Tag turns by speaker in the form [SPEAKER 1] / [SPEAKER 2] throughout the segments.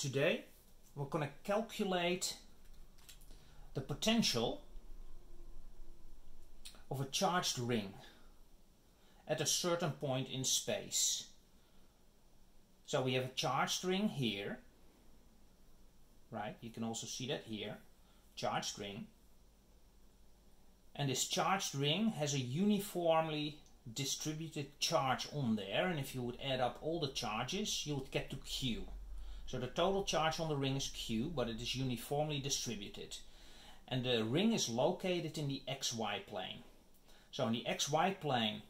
[SPEAKER 1] today we're going to calculate the potential of a charged ring at a certain point in space. So we have a charged ring here, right? You can also see that here, charged ring. And this charged ring has a uniformly distributed charge on there and if you would add up all the charges you would get to Q. So the total charge on the ring is Q but it is uniformly distributed and the ring is located in the XY plane. So in the XY plane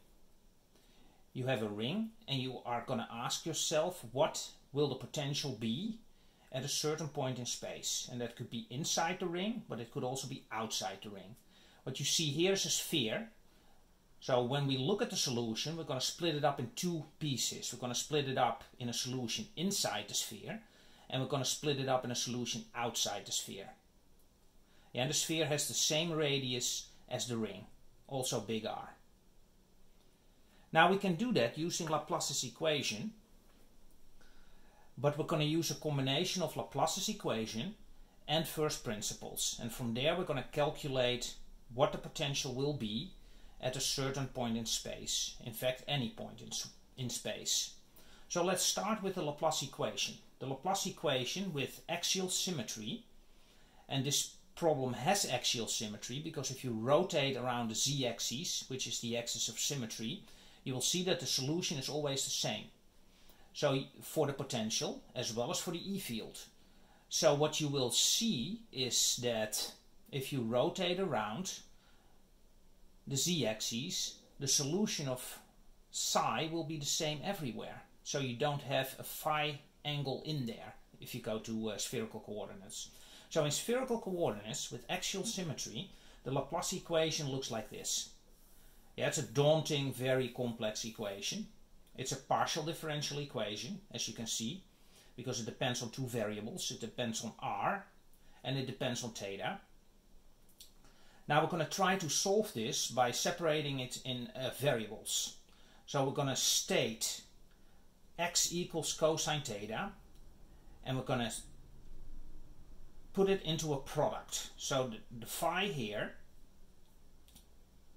[SPEAKER 1] you have a ring and you are going to ask yourself what will the potential be at a certain point in space and that could be inside the ring but it could also be outside the ring. What you see here is a sphere so when we look at the solution, we're going to split it up in two pieces. We're going to split it up in a solution inside the sphere, and we're going to split it up in a solution outside the sphere. Yeah, and the sphere has the same radius as the ring, also big R. Now we can do that using Laplace's equation, but we're going to use a combination of Laplace's equation and first principles. And from there we're going to calculate what the potential will be at a certain point in space. In fact, any point in, in space. So let's start with the Laplace equation. The Laplace equation with axial symmetry, and this problem has axial symmetry because if you rotate around the z-axis, which is the axis of symmetry, you will see that the solution is always the same. So for the potential as well as for the E field. So what you will see is that if you rotate around, the z-axis, the solution of psi will be the same everywhere. So you don't have a phi angle in there if you go to uh, spherical coordinates. So in spherical coordinates with axial symmetry, the Laplace equation looks like this. Yeah, it's a daunting, very complex equation. It's a partial differential equation, as you can see, because it depends on two variables. It depends on r and it depends on theta. Now we're going to try to solve this by separating it in uh, variables. So we're going to state x equals cosine theta and we're going to put it into a product. So the, the phi here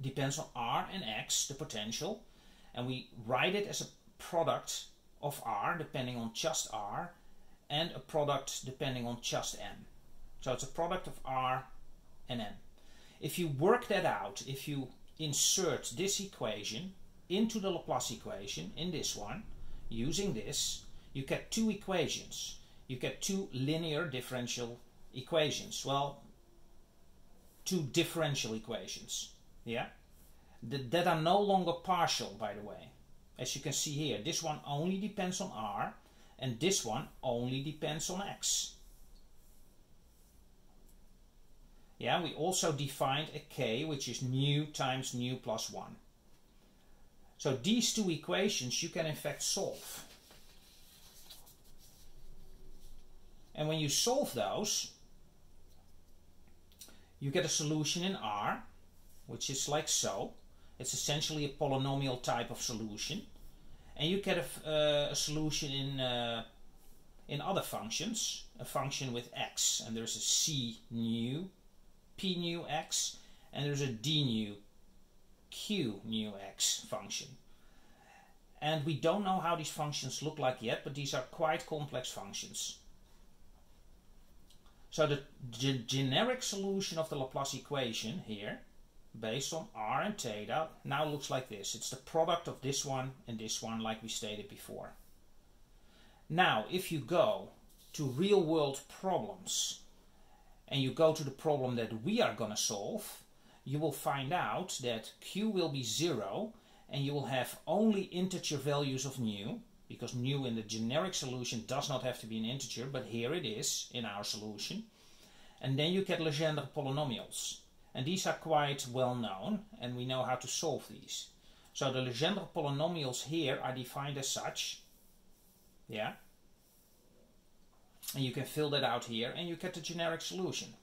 [SPEAKER 1] depends on r and x, the potential, and we write it as a product of r depending on just r and a product depending on just n. So it's a product of r and n. If you work that out, if you insert this equation into the Laplace equation, in this one, using this, you get two equations. You get two linear differential equations. Well, two differential equations. Yeah? That, that are no longer partial, by the way. As you can see here, this one only depends on r, and this one only depends on x. Yeah, we also defined a k, which is nu times nu plus 1. So these two equations you can in fact solve. And when you solve those, you get a solution in R, which is like so. It's essentially a polynomial type of solution. And you get a, uh, a solution in, uh, in other functions, a function with x. And there's a c nu p nu x and there's a d nu q nu x function. And we don't know how these functions look like yet, but these are quite complex functions. So the generic solution of the Laplace equation here, based on r and theta, now looks like this. It's the product of this one and this one, like we stated before. Now, if you go to real world problems, and you go to the problem that we are going to solve, you will find out that q will be 0 and you will have only integer values of nu, because nu in the generic solution does not have to be an integer, but here it is in our solution. And then you get Legendre polynomials. And these are quite well known, and we know how to solve these. So the Legendre polynomials here are defined as such. Yeah, and you can fill that out here and you get the generic solution.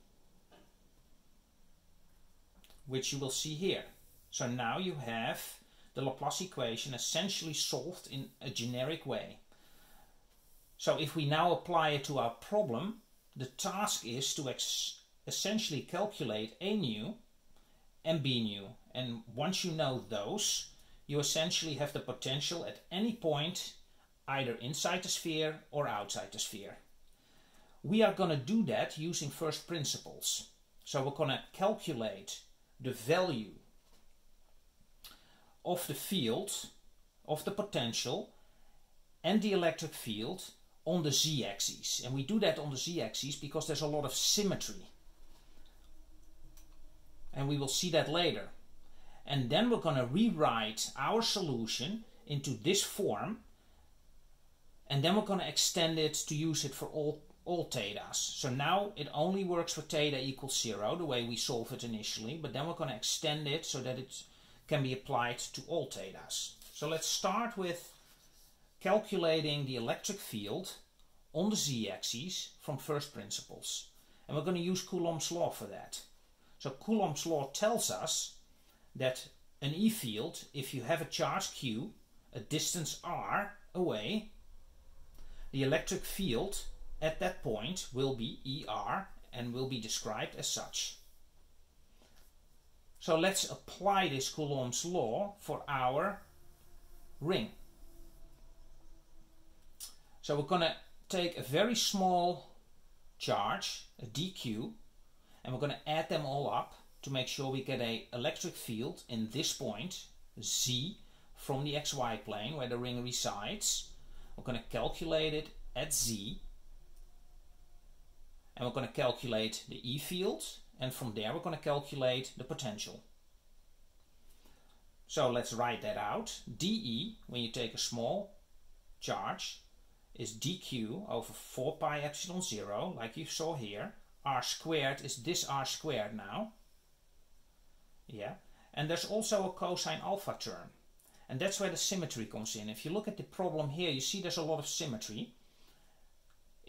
[SPEAKER 1] Which you will see here. So now you have the Laplace equation essentially solved in a generic way. So if we now apply it to our problem, the task is to essentially calculate A nu and B nu. And once you know those, you essentially have the potential at any point either inside the sphere or outside the sphere. We are going to do that using first principles. So we're going to calculate the value of the field, of the potential, and the electric field on the z-axis. And we do that on the z-axis because there's a lot of symmetry. And we will see that later. And then we're going to rewrite our solution into this form. And then we're going to extend it to use it for all, all thetas. So now it only works for theta equals zero, the way we solve it initially. But then we're going to extend it so that it can be applied to all thetas. So let's start with calculating the electric field on the z-axis from first principles. And we're going to use Coulomb's law for that. So Coulomb's law tells us that an E field, if you have a charge q, a distance r away, the electric field at that point will be ER and will be described as such. So let's apply this Coulomb's law for our ring. So we're going to take a very small charge, a dq, and we're going to add them all up to make sure we get a electric field in this point, z, from the xy plane where the ring resides. We're going to calculate it at z. And we're going to calculate the E field. And from there we're going to calculate the potential. So let's write that out. dE, when you take a small charge, is dq over 4 pi epsilon 0, like you saw here. r squared is this r squared now. Yeah, and there's also a cosine alpha term. And that's where the symmetry comes in. If you look at the problem here, you see there's a lot of symmetry.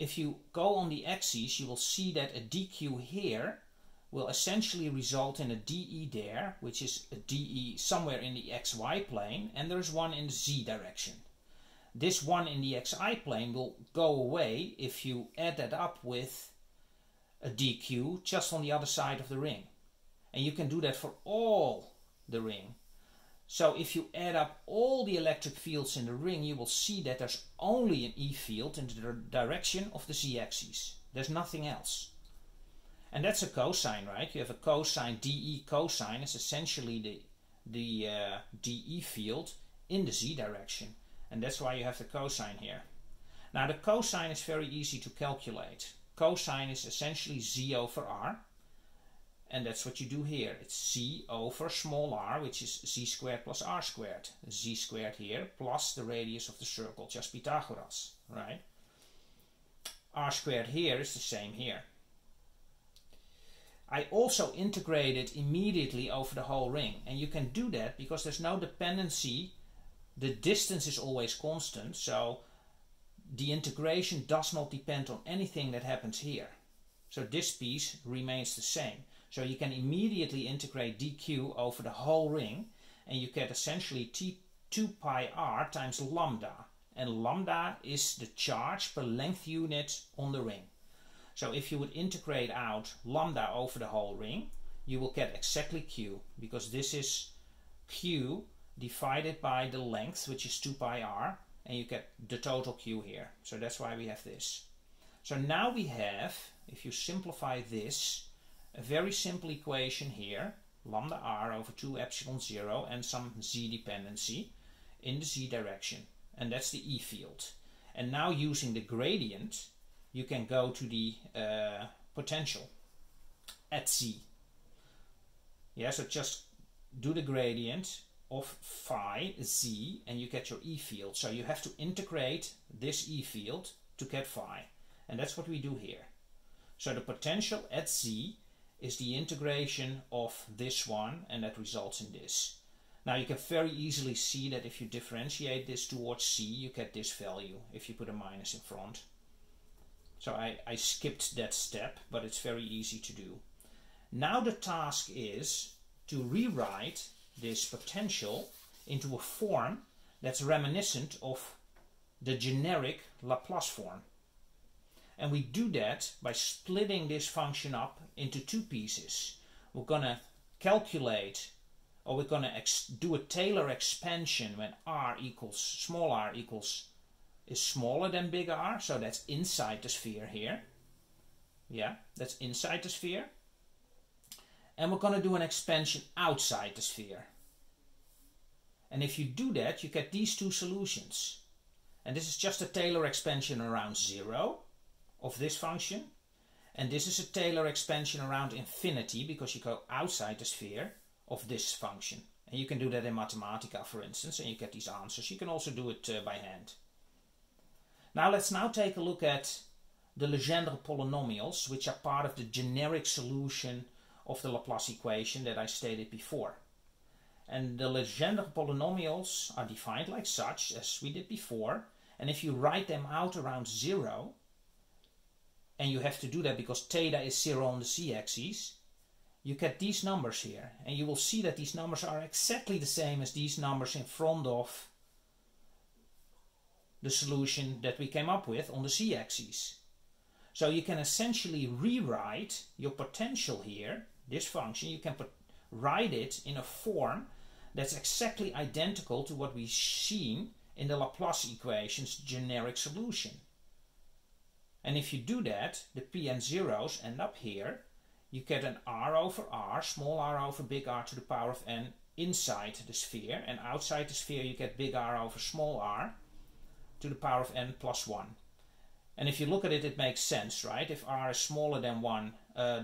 [SPEAKER 1] If you go on the axes, you will see that a dq here will essentially result in a dE there, which is a dE somewhere in the xy plane, and there's one in the z direction. This one in the xy plane will go away if you add that up with a dq just on the other side of the ring. And you can do that for all the ring. So if you add up all the electric fields in the ring, you will see that there's only an E field in the direction of the z-axis. There's nothing else. And that's a cosine, right? You have a cosine, dE cosine is essentially the, the uh, dE field in the z direction. And that's why you have the cosine here. Now the cosine is very easy to calculate. Cosine is essentially z over r. And that's what you do here. It's z over small r, which is z squared plus r squared. z squared here plus the radius of the circle, just Pythagoras, right? r squared here is the same here. I also integrate it immediately over the whole ring. And you can do that because there's no dependency the distance is always constant, so the integration does not depend on anything that happens here. So this piece remains the same. So you can immediately integrate dq over the whole ring and you get essentially t 2 pi r times lambda. And lambda is the charge per length unit on the ring. So if you would integrate out lambda over the whole ring, you will get exactly q because this is q divided by the length, which is 2 pi r, and you get the total q here. So that's why we have this. So now we have, if you simplify this, a very simple equation here, lambda r over 2 epsilon 0 and some z dependency in the z direction. And that's the E field. And now using the gradient, you can go to the uh, potential at z. Yeah, so just do the gradient of phi z and you get your E field. So you have to integrate this E field to get phi. And that's what we do here. So the potential at z is the integration of this one and that results in this. Now you can very easily see that if you differentiate this towards z you get this value if you put a minus in front. So I, I skipped that step but it's very easy to do. Now the task is to rewrite this potential into a form that's reminiscent of the generic Laplace form. And we do that by splitting this function up into two pieces. We're going to calculate, or we're going to do a Taylor expansion when r equals, small r equals, is smaller than big R. So that's inside the sphere here. Yeah, that's inside the sphere. And we're going to do an expansion outside the sphere. And if you do that, you get these two solutions. And this is just a Taylor expansion around zero of this function. And this is a Taylor expansion around infinity because you go outside the sphere of this function. And you can do that in Mathematica, for instance, and you get these answers. You can also do it uh, by hand. Now let's now take a look at the Legendre polynomials, which are part of the generic solution of the Laplace equation that I stated before. And the Legendre polynomials are defined like such, as we did before. And if you write them out around zero, and you have to do that because theta is zero on the z-axis, you get these numbers here. And you will see that these numbers are exactly the same as these numbers in front of the solution that we came up with on the z-axis. So you can essentially rewrite your potential here, this function, you can write it in a form that's exactly identical to what we've seen in the Laplace equation's generic solution. And if you do that, the pn zeros end up here. You get an r over r, small r over big R to the power of n inside the sphere. And outside the sphere you get big R over small r to the power of n plus 1. And if you look at it, it makes sense, right? If r is smaller than 1, uh,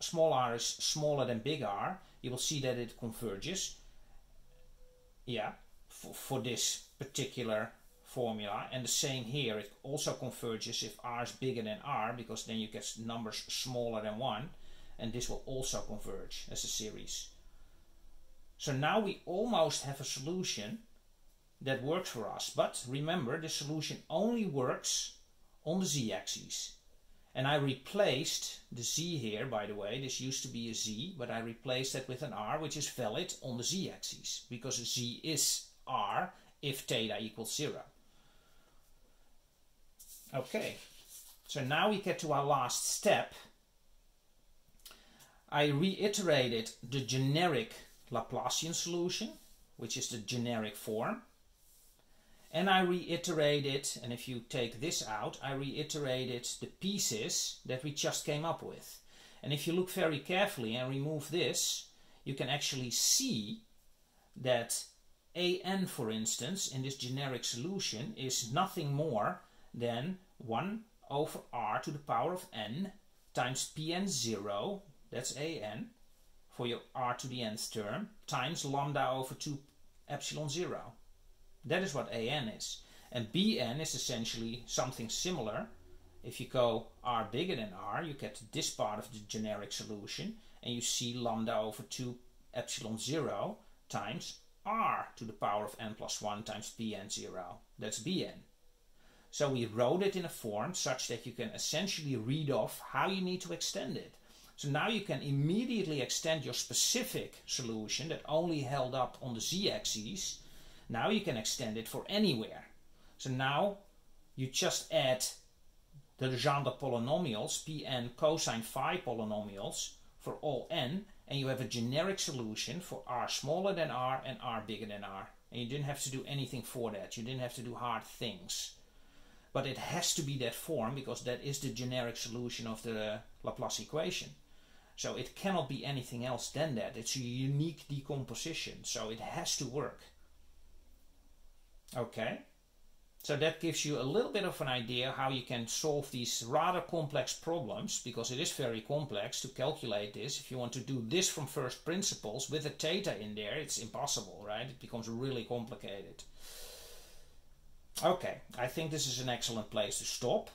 [SPEAKER 1] small r is smaller than big R, you will see that it converges. Yeah, for, for this particular formula. And the same here, it also converges if r is bigger than r, because then you get numbers smaller than 1. And this will also converge as a series. So now we almost have a solution that works for us. But remember, the solution only works on the z-axis. And I replaced the z here, by the way, this used to be a z, but I replaced that with an r, which is valid on the z-axis, because z is r if theta equals 0. Okay, so now we get to our last step. I reiterated the generic Laplacian solution, which is the generic form. And I reiterated, and if you take this out, I reiterated the pieces that we just came up with. And if you look very carefully and remove this, you can actually see that an, for instance, in this generic solution is nothing more than 1 over r to the power of n times pn0, that's an, for your r to the nth term, times lambda over 2 epsilon 0. That is what AN is. And BN is essentially something similar. If you go R bigger than R, you get this part of the generic solution, and you see lambda over 2 epsilon 0 times R to the power of n plus 1 times Bn 0. That's Bn. So we wrote it in a form such that you can essentially read off how you need to extend it. So now you can immediately extend your specific solution that only held up on the z-axis now you can extend it for anywhere. So now you just add the Legendre polynomials, Pn cosine phi polynomials for all n, and you have a generic solution for r smaller than r and r bigger than r. And you didn't have to do anything for that. You didn't have to do hard things. But it has to be that form because that is the generic solution of the Laplace equation. So it cannot be anything else than that. It's a unique decomposition, so it has to work. Okay, so that gives you a little bit of an idea how you can solve these rather complex problems, because it is very complex to calculate this. If you want to do this from first principles with a theta in there, it's impossible, right? It becomes really complicated. Okay, I think this is an excellent place to stop.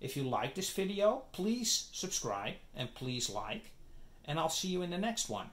[SPEAKER 1] If you like this video, please subscribe and please like. And I'll see you in the next one.